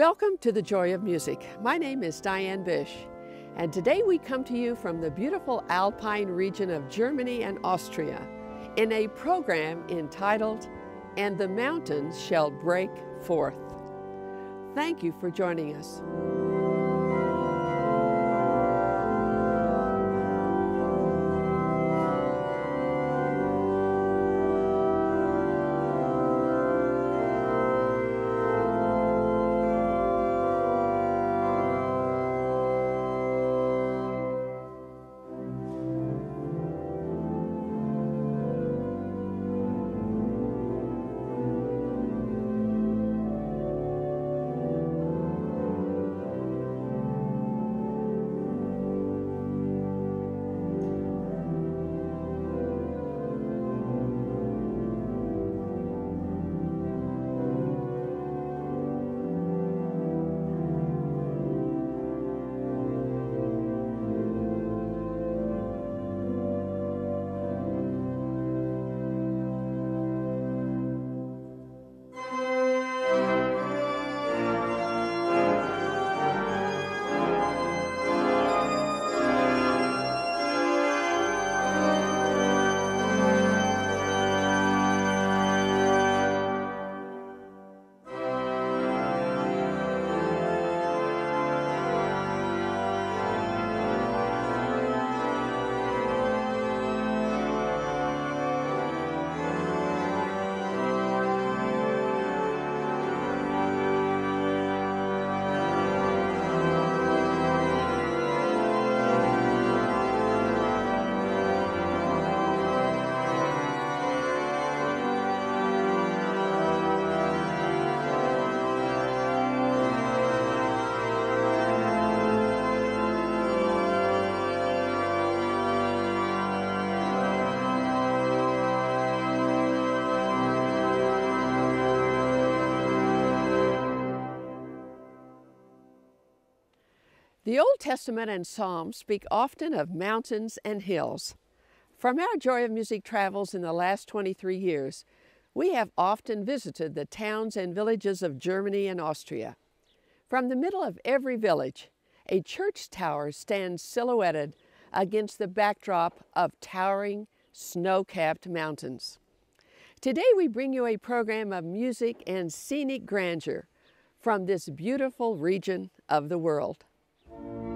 Welcome to the Joy of Music. My name is Diane Bish, and today we come to you from the beautiful Alpine region of Germany and Austria in a program entitled, And the Mountains Shall Break Forth. Thank you for joining us. The Old Testament and Psalms speak often of mountains and hills. From our Joy of Music travels in the last 23 years, we have often visited the towns and villages of Germany and Austria. From the middle of every village, a church tower stands silhouetted against the backdrop of towering, snow-capped mountains. Today we bring you a program of music and scenic grandeur from this beautiful region of the world. Thank you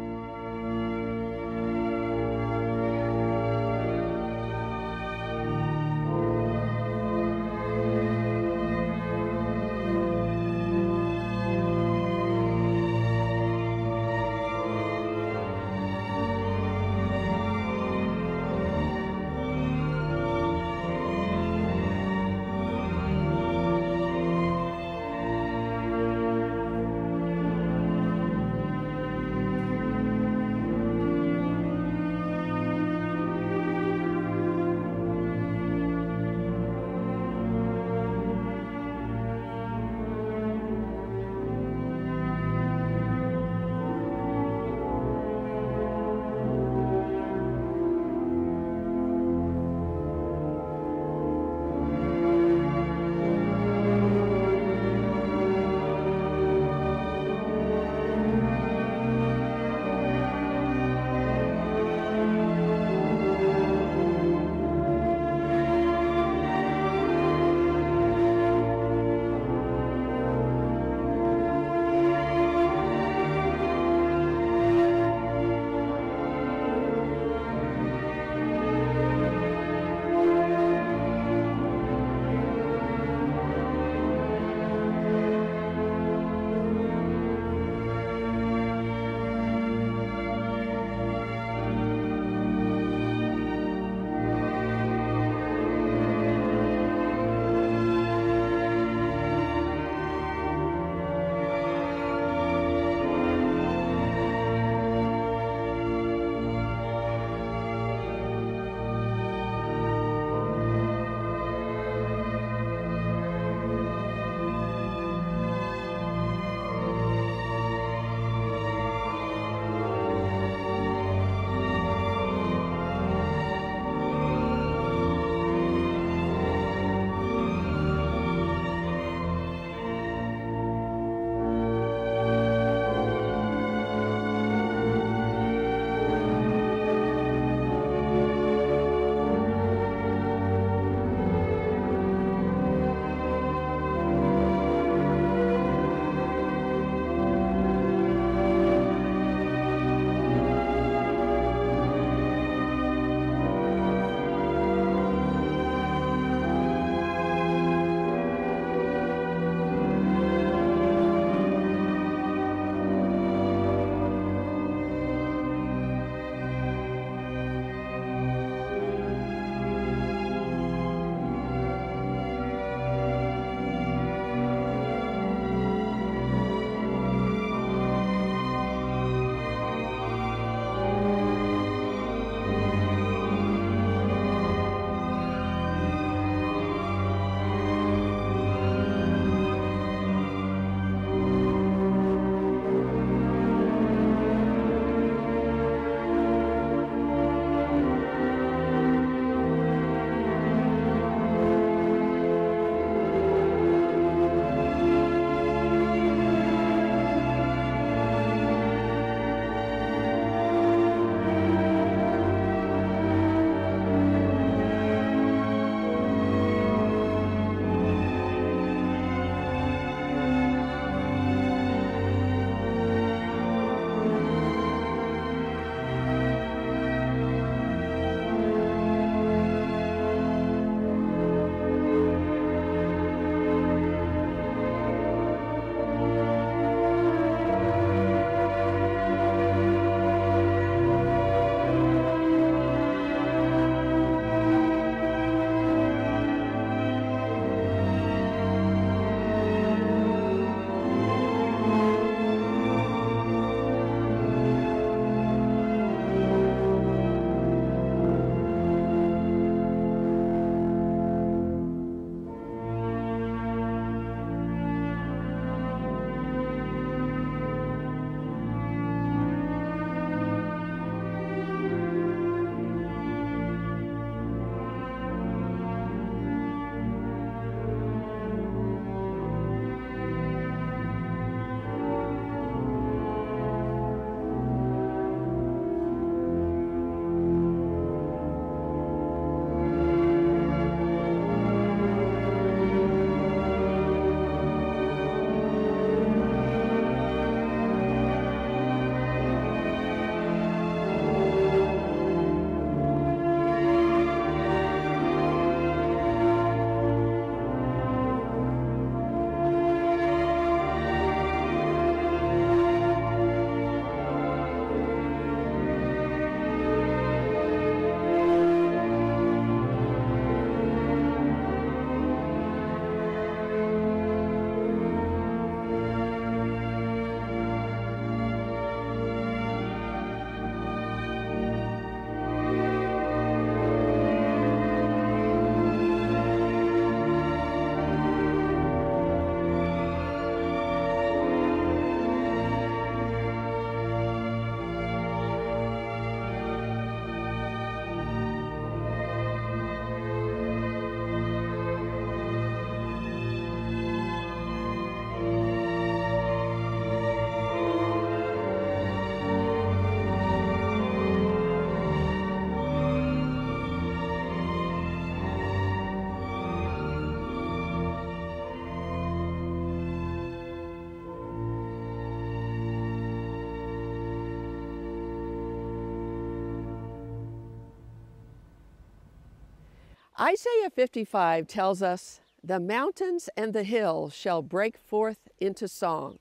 Isaiah 55 tells us, The mountains and the hills shall break forth into song,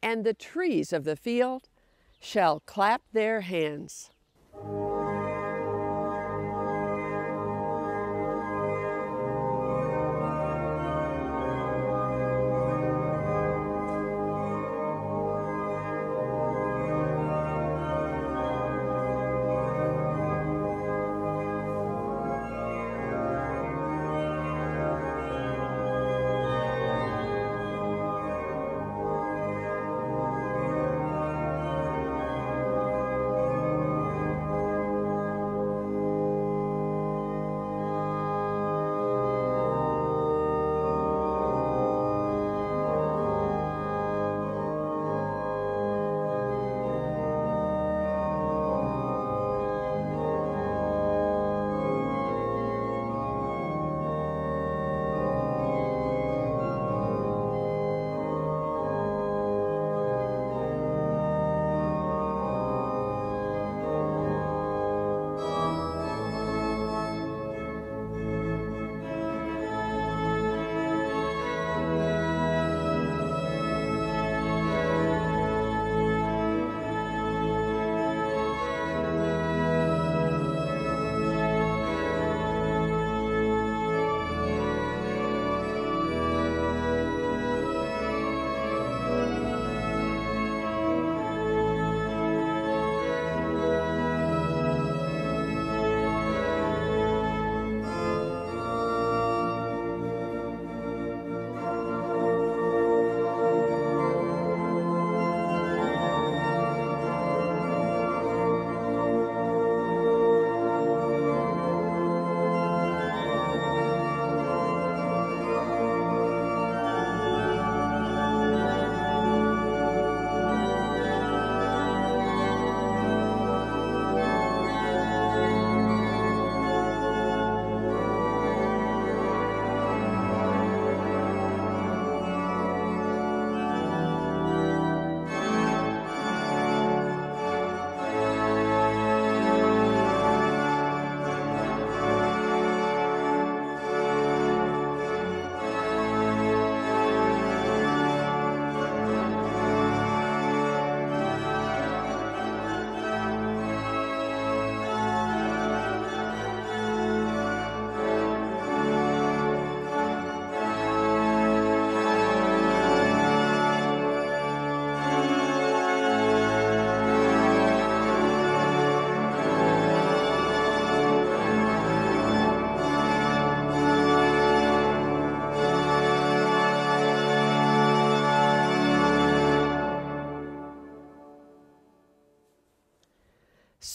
and the trees of the field shall clap their hands.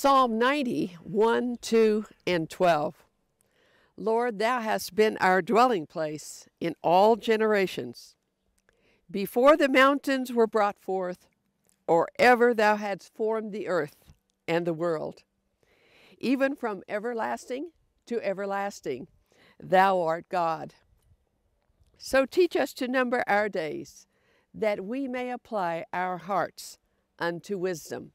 Psalm 90, 1, 2, and 12. Lord, thou hast been our dwelling place in all generations. Before the mountains were brought forth, or ever thou hadst formed the earth and the world, even from everlasting to everlasting, thou art God. So teach us to number our days, that we may apply our hearts unto wisdom.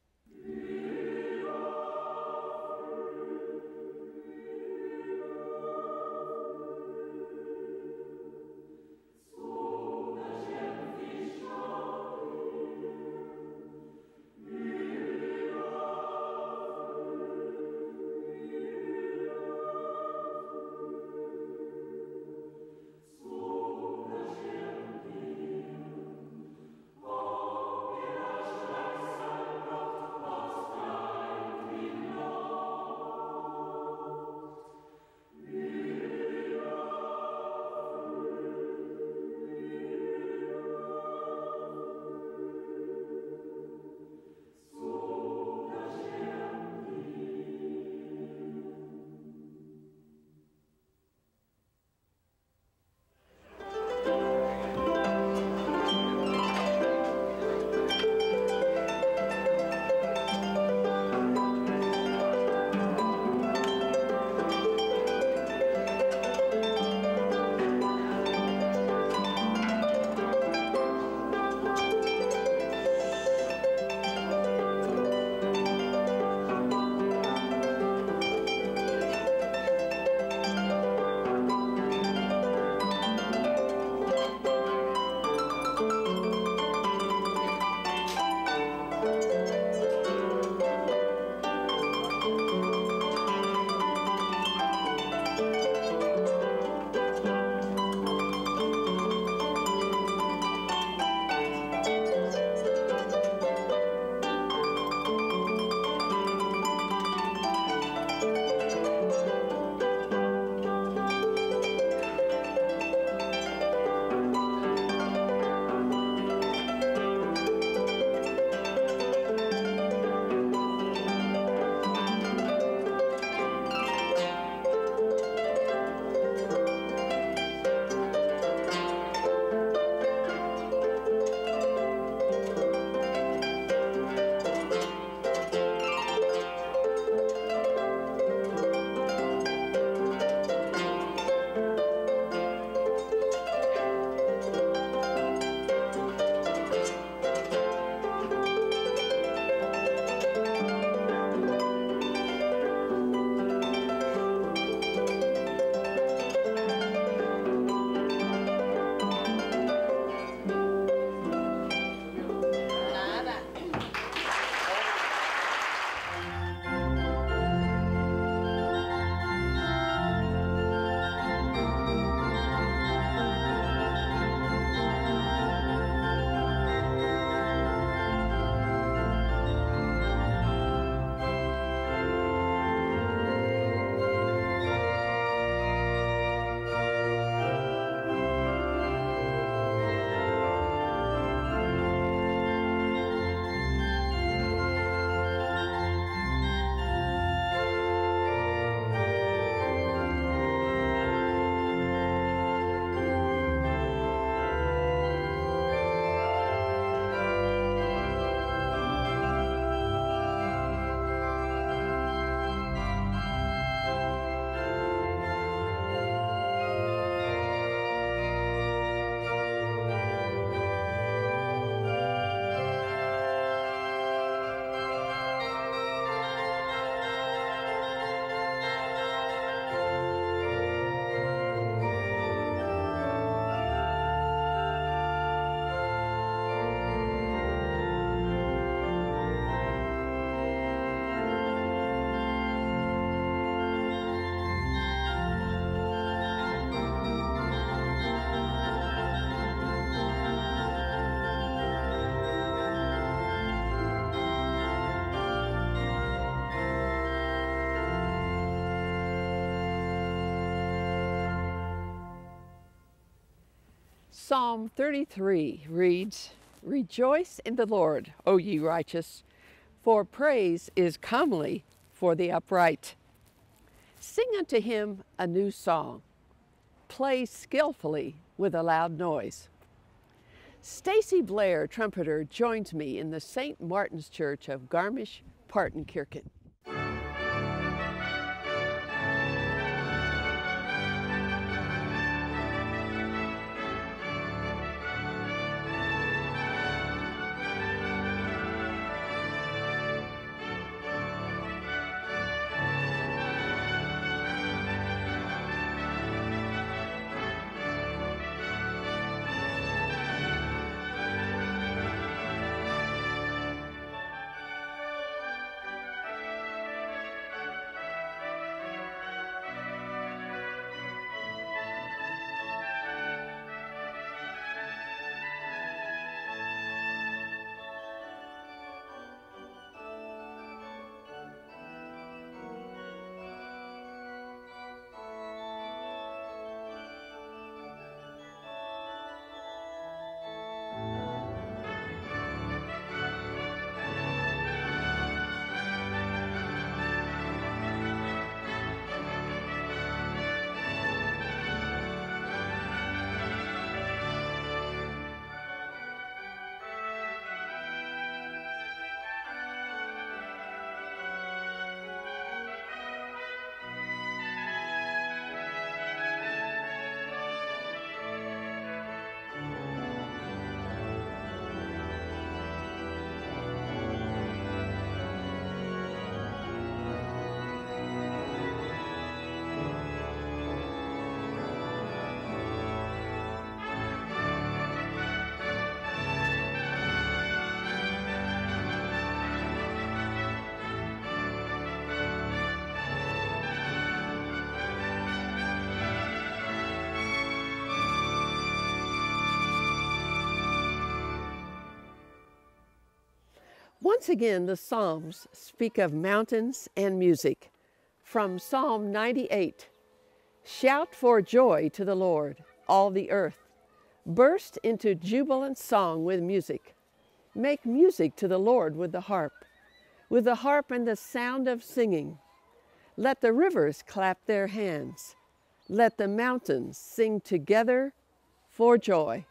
Psalm 33 reads, Rejoice in the Lord, O ye righteous, for praise is comely for the upright. Sing unto him a new song. Play skillfully with a loud noise. Stacy Blair, trumpeter, joins me in the St. Martin's Church of Garmisch-Partenkirchen. Once again, the Psalms speak of mountains and music. From Psalm 98 Shout for joy to the Lord, all the earth. Burst into jubilant song with music. Make music to the Lord with the harp, with the harp and the sound of singing. Let the rivers clap their hands. Let the mountains sing together for joy.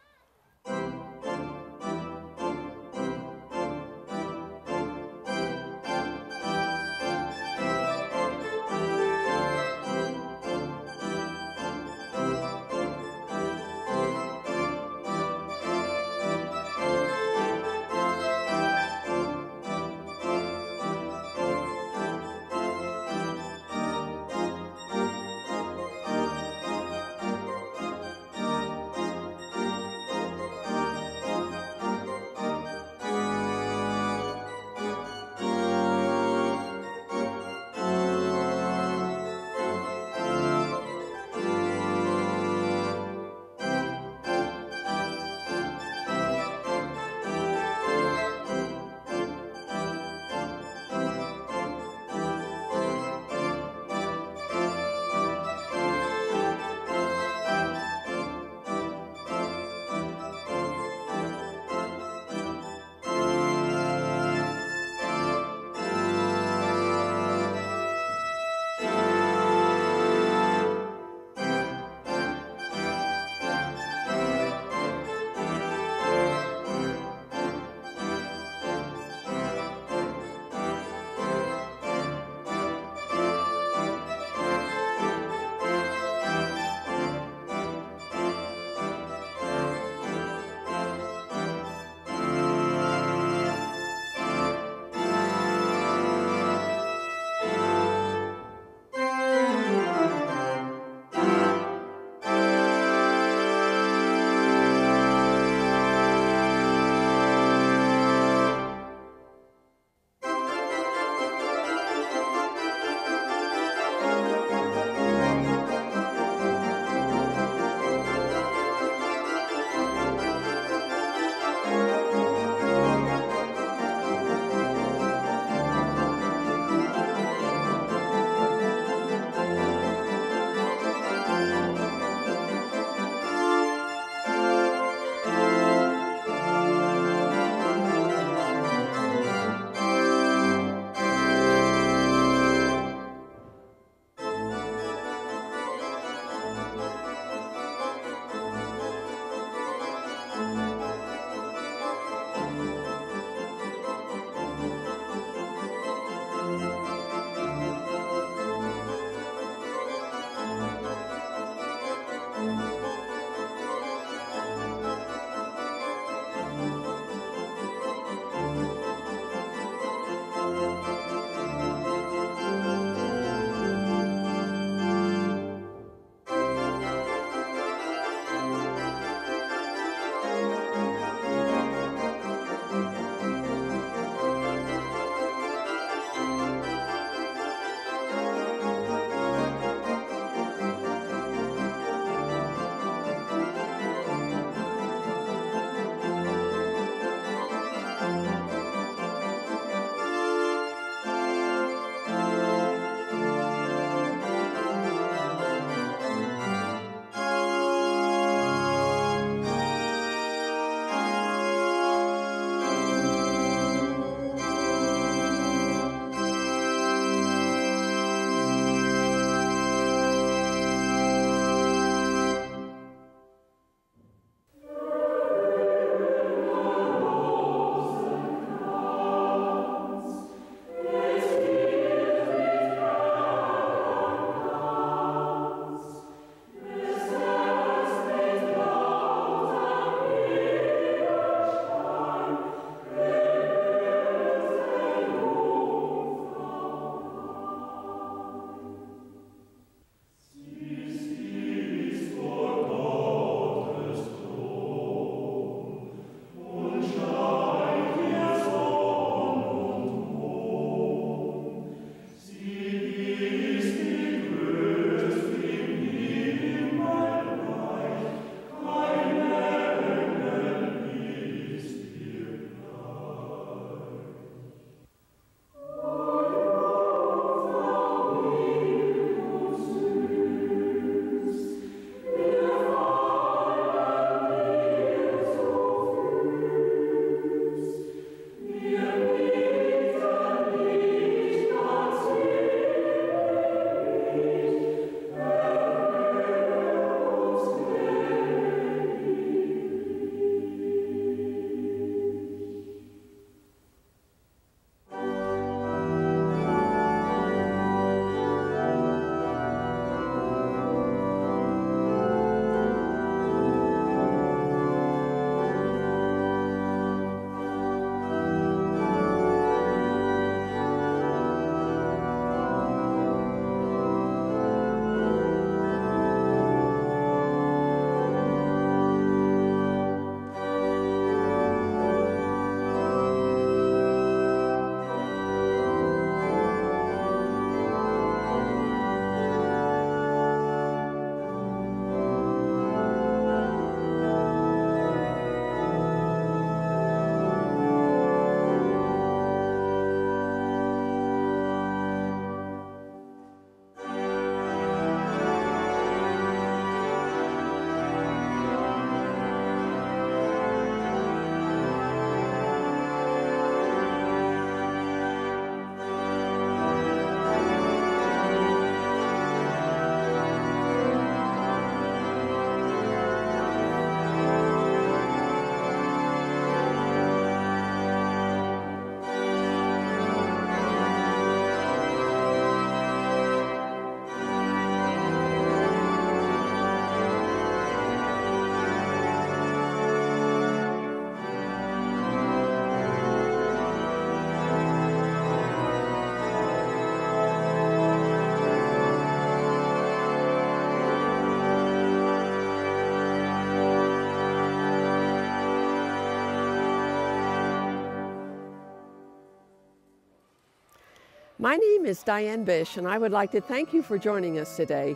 My name is Diane Bish, and I would like to thank you for joining us today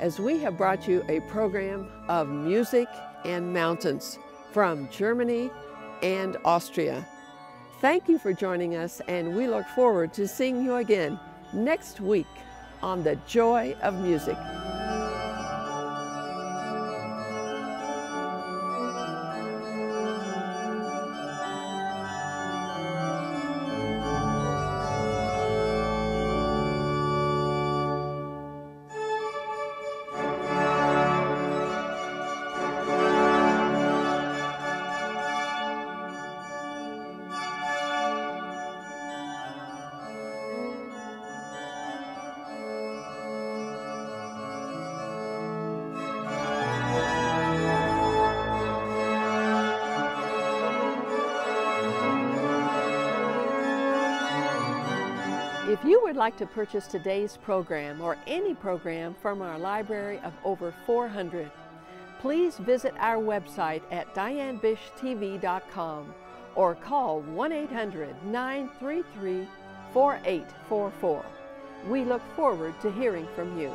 as we have brought you a program of music and mountains from Germany and Austria. Thank you for joining us, and we look forward to seeing you again next week on The Joy of Music. Like to purchase today's program or any program from our library of over 400, please visit our website at dianebishtv.com or call 1 800 933 4844. We look forward to hearing from you.